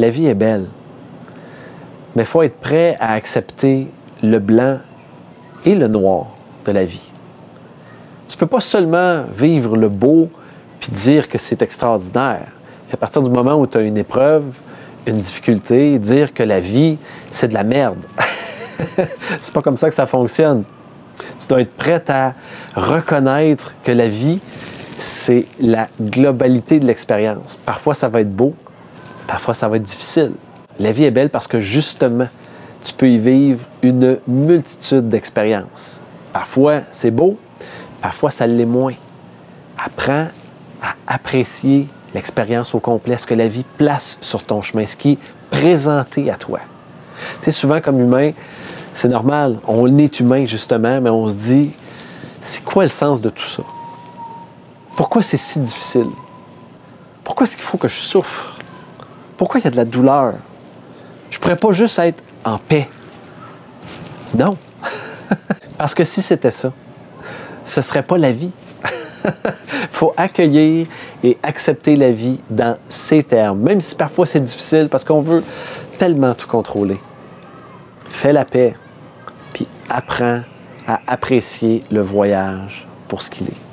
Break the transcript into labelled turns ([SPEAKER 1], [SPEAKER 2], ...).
[SPEAKER 1] La vie est belle. Mais il faut être prêt à accepter le blanc et le noir de la vie. Tu ne peux pas seulement vivre le beau puis dire que c'est extraordinaire. à partir du moment où tu as une épreuve, une difficulté, dire que la vie, c'est de la merde. c'est pas comme ça que ça fonctionne. Tu dois être prêt à reconnaître que la vie, c'est la globalité de l'expérience. Parfois, ça va être beau, parfois, ça va être difficile. La vie est belle parce que justement, tu peux y vivre une multitude d'expériences. Parfois, c'est beau, parfois, ça l'est moins. Apprends à apprécier l'expérience au complet, ce que la vie place sur ton chemin, ce qui est présenté à toi. Tu sais, souvent, comme humain, c'est normal, on est humain justement, mais on se dit, c'est quoi le sens de tout ça? Pourquoi c'est si difficile? Pourquoi est-ce qu'il faut que je souffre? Pourquoi il y a de la douleur? Je pourrais pas juste être en paix. Non. Parce que si c'était ça, ce serait pas la vie. Faut accueillir et accepter la vie dans ses termes, même si parfois c'est difficile parce qu'on veut tellement tout contrôler. Fais la paix, puis apprends à apprécier le voyage pour ce qu'il est.